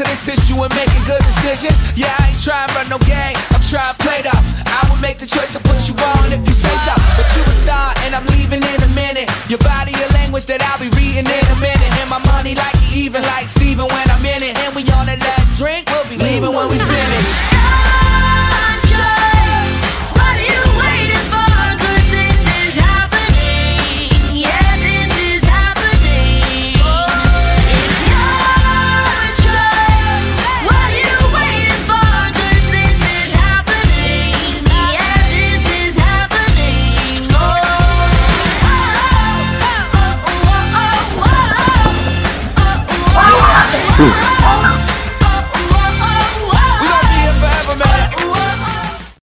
could assist you in making good decisions. Yeah, I ain't trying for no game, I'm trying to play tough. I would make the choice to put you on if you say so. But you a star, and I'm leaving in a minute. Your body a language that I'll be reading in a minute. And my money like it, even like Steven when I'm in it. And we on that last drink, we'll be leaving when we finish. 嗯